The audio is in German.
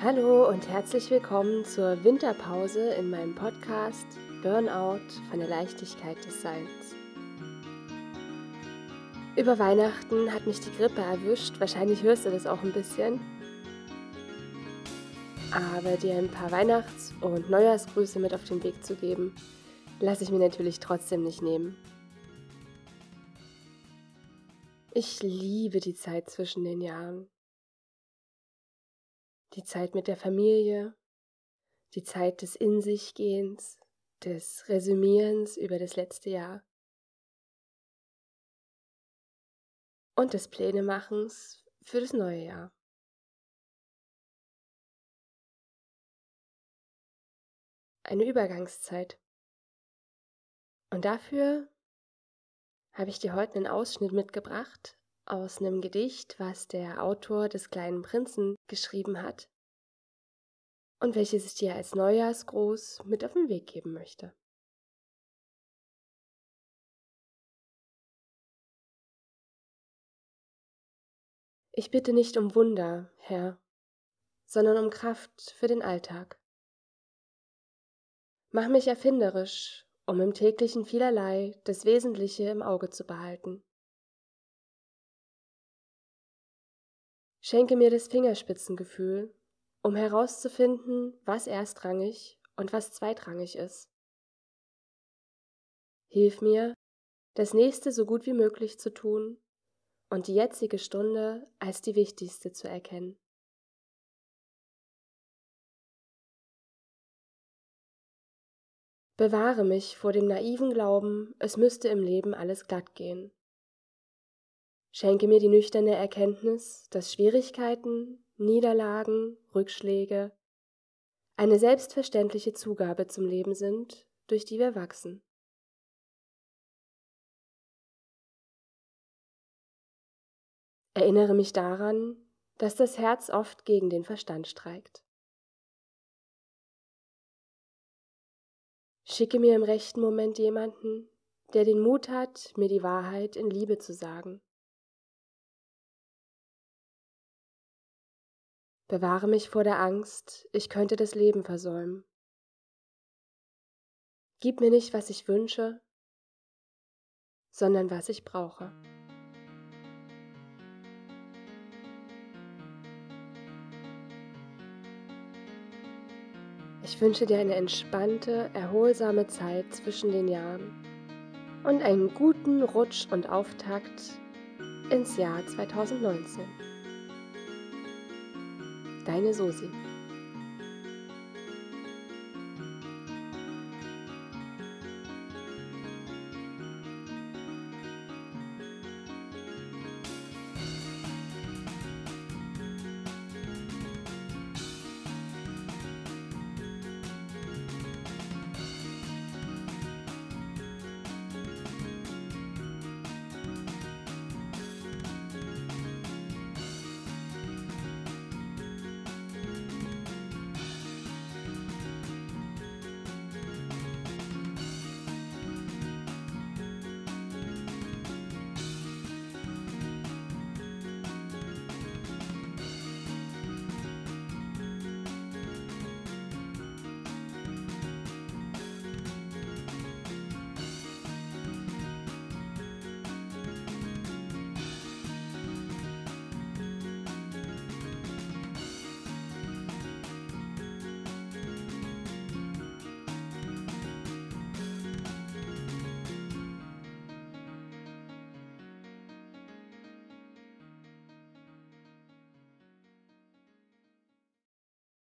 Hallo und herzlich willkommen zur Winterpause in meinem Podcast Burnout von der Leichtigkeit des Seins. Über Weihnachten hat mich die Grippe erwischt, wahrscheinlich hörst du das auch ein bisschen. Aber dir ein paar Weihnachts- und Neujahrsgrüße mit auf den Weg zu geben, lasse ich mir natürlich trotzdem nicht nehmen. Ich liebe die Zeit zwischen den Jahren die Zeit mit der Familie, die Zeit des In sich Gehens, des Resümierens über das letzte Jahr und des Plänemachens für das neue Jahr. Eine Übergangszeit. Und dafür habe ich dir heute einen Ausschnitt mitgebracht aus einem Gedicht, was der Autor des kleinen Prinzen geschrieben hat und welches ich dir als Neujahrsgruß mit auf den Weg geben möchte. Ich bitte nicht um Wunder, Herr, sondern um Kraft für den Alltag. Mach mich erfinderisch, um im täglichen vielerlei das Wesentliche im Auge zu behalten. Schenke mir das Fingerspitzengefühl, um herauszufinden, was erstrangig und was zweitrangig ist. Hilf mir, das nächste so gut wie möglich zu tun und die jetzige Stunde als die wichtigste zu erkennen. Bewahre mich vor dem naiven Glauben, es müsste im Leben alles glatt gehen. Schenke mir die nüchterne Erkenntnis, dass Schwierigkeiten, Niederlagen, Rückschläge eine selbstverständliche Zugabe zum Leben sind, durch die wir wachsen. Erinnere mich daran, dass das Herz oft gegen den Verstand streikt. Schicke mir im rechten Moment jemanden, der den Mut hat, mir die Wahrheit in Liebe zu sagen. Bewahre mich vor der Angst, ich könnte das Leben versäumen. Gib mir nicht, was ich wünsche, sondern was ich brauche. Ich wünsche dir eine entspannte, erholsame Zeit zwischen den Jahren und einen guten Rutsch und Auftakt ins Jahr 2019. Deine Susi.